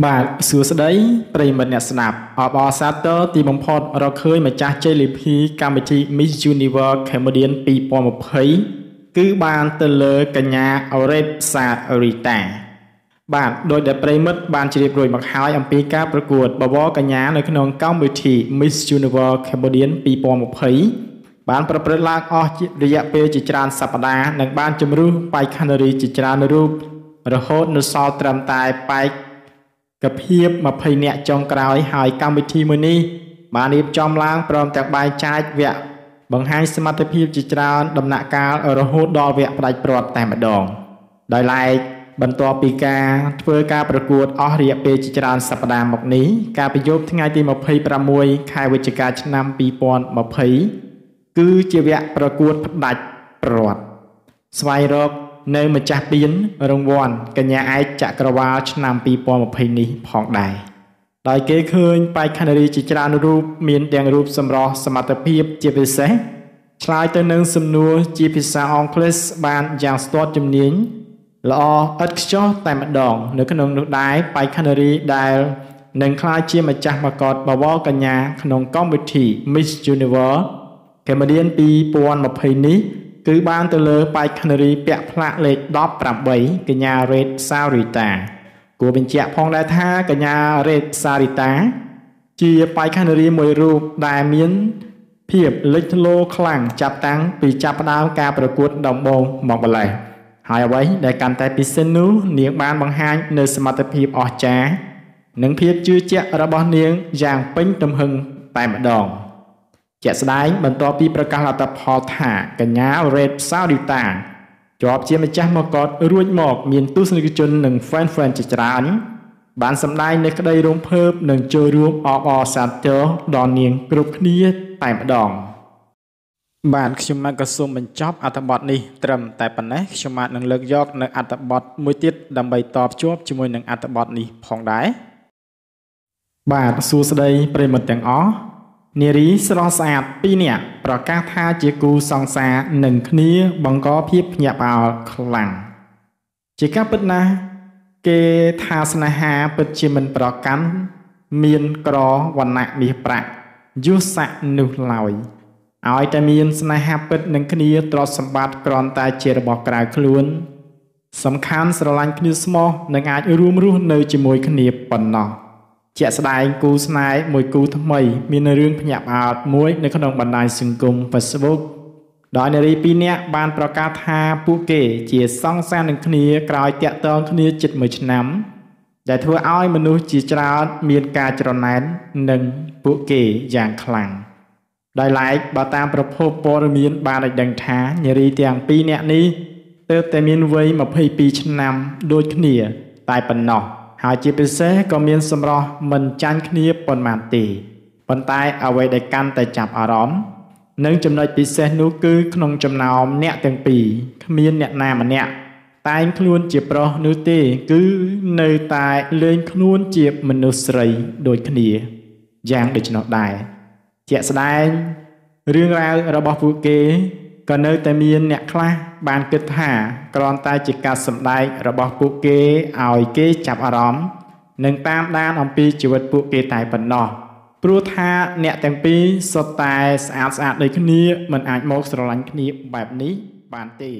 បាទសួស្តីប្រិយមិត្តអ្នកស្ដាប់អបអរសាទរទីបំផុតរកឃើញម្ចាស់ជ័យលាភីកម្មវិធី Miss Universe Cambodian 2020គឺបានទៅលើកញ្ញា Auret Sarita បាទដោយដែលប្រិយមិត្តបានជ្រាបរួចមកហើយអំពីការប្រកួតបវរកញ្ញានៅក្នុងកម្មវិធី Miss Universe Cambodian 2020បានប្រព្រឹត្តឡើងអស់រយៈពេលជាច្រើនសប្តាហ៍និងបានជំរុះបេក្ខនារីជាច្រើនរូបរហូតនៅសល់ត្រឹមតែបែក កភាព20នាក់ចុងក្រោយហើយកម្មវិធីមួយនេះបានរៀបចំឡើងព្រមទាំងបែងចែកវគ្គបង្ហាញសមត្ថភាពជាច្រើនដំណាក់កាលរហូតដល់វគ្គផ្ដាច់ព្រាត់តែម្ដងដោយឡែកបន្ទាប់ពីការធ្វើការប្រកួតអស់រយៈពេលជាច្រើនសប្តាហ៍មកនេះការប្រយោគថ្ងៃទី26ខែវិច្ឆិកាឆ្នាំ2020គឺជាវគ្គប្រកួតផ្ដាច់ព្រាត់ស្វែងរក នៅម្ចាស់ពានរង្វាន់កញ្ញាឯកចក្រវាលឆ្នាំ2020នេះផងដែរដោយគេឃើញបេក្ខនារីជាច្រើនរូបមានទាំងរូបសម្រស់សមត្ថភាពជាពិសេសឆ្លើយទៅនឹងសំណួរជាភាសាអង់គ្លេសបានយ៉ាងស្ទាត់ជំនាញល្អឥតខ្ចោះតែម្ដង នៅក្នុងនោះដែរបេក្ខនារីដែលនឹងក្លាយជាម្ចាស់មកតបវរកញ្ញាក្នុងកម្មវិធី Miss Universe Cambodian 2020នេះ គឺបានទៅលើបេក្ខនារីពាក់ផ្លាកលេខ18កញ្ញារ៉េតសារីតាគួរបញ្ជាក់ផងដែរថាកញ្ញារ៉េតសារីតា ជាបេក្ខនារីមួយរូបដែលមានភាពលេចធ្លោខ្លាំងចាប់តាំងពីចាប់ផ្ដើមការប្រកួតដំបូងមកម្ល៉េះហើយអ្វីដែលកាន់តែពិសេសនោះនាងបានបង្ហាញនៅសមត្ថភាពអស្ចារ្យនិងភាពជឿជាក់របស់នាងយ៉ាងពេញទំហឹងតែម្ដង។ ជាក់ស្ដែងបន្ទាប់ពីប្រកាសលទ្ធផលថាកញ្ញា Red Saudita ជាប់ជាម្ចាស់មកកតរួចមក មានទស្សនិកជននិង fan fan ជាច្រើន បានសម្ដែងនៅក្តីរំភើបនិងចូលរួមអបអរសាទរដល់នាងគ្រប់គ្នាតែម្ដងបាទខ្ញុំមកក៏សូមបញ្ចប់អត្ថបទនេះត្រឹមតែប៉ុណ្ណេះខ្ញុំបាទនឹងលើកយកនៅអត្ថបទមួយទៀតដើម្បីតបជួបជាមួយនឹងអត្ថបទនេះផងដែរបាទសួស្តីប្រិមិត្តទាំងអស់ នារីស្រស់ស្អាតពីរនាក់ប្រកាសថាជាគូសង្សារនឹងគ្នាបង្កភាពភ្ញាក់ផ្អើលខ្លាំងជាការពិតណាស់គេថាស្នេហាពិតជាមិនប្រកាន់មានក្រវណ្ណៈមាសប្រាក់យុស័កនោះឡើយឲ្យតែមានស្នេហាពិតនឹងគ្នាទ្រព្យសម្បត្តិគ្រាន់តែជារបស់ក្រៅខ្លួន សំខាន់ស្រឡាញ់គ្នាស្មោះនិងអាចរួមរស់នៅជាមួយគ្នាប៉ុណ្ណោះ ជាក់ស្ដែងគូស្នេហ៍មួយគូថ្មី មានរឿងភ្ញាក់ផ្អើលមួយ នៅក្នុងបណ្ដាញសង្គម Facebook ដោយនារីពីរនាក់បានប្រកាសថាពួកគេជាសង្សារនឹងគ្នាក្រោយតាក់ទងគ្នាជិត1ឆ្នាំ ដែលធ្វើឲ្យមនុស្សជាច្រើនមានការច្រណែននឹងពួកគេយ៉ាងខ្លាំងដោយឡែកបើតាមប្រភពព័ត៌មានបានឲ្យដឹងថានារីទាំងពីរនាក់នេះទើបតែមានវ័យ22ឆ្នាំដូចគ្នា តែប៉ុណ្ណោះ ហើយជាពិសេសក៏មានសម្រស់មិនចាញ់គ្នាប៉ុន្មានទេប៉ុន្តែអ្វីដែលកាន់តែចាប់អារម្មណ៍និងចំណុចពិសេសនោះគឺក្នុងចំណោមអ្នកទាំងពីរគ្មានអ្នកណាម្នាក់តែងខ្លួនជាប្រុសនោះទេ គឺនៅតែលេងខ្លួនជាមនុស្សស្រីដូចគ្នាយ៉ាងដូច្នោះដែរជាក់ស្ដែងរឿងរ៉ាវរបស់ពួកគេ ក៏នៅតែមានអ្នកខ្លះបានគិតថាគ្រាន់តែជាការសម្ដែងរបស់ពួកគេឲ្យគេចាប់អារម្មណ៍និងតាមដានអំពីជីវិតពួកគេតែប៉ុណ្ណោះព្រោះថាអ្នកទាំងពីរសុទ្ធតែស្អាតស្អាតដូចគ្នាមិនអាចមកស្រឡាញ់គ្នាបែបនេះបានទេ